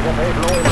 is a big load.